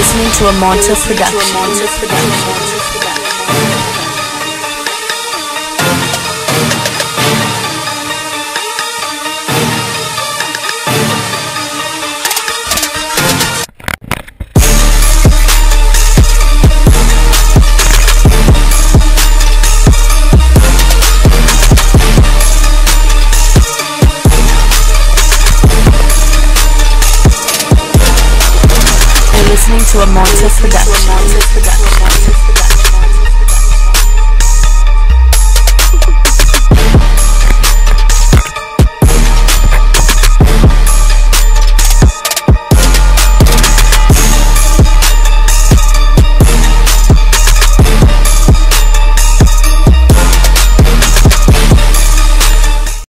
listening to a Monster production. listening to a Mortis production.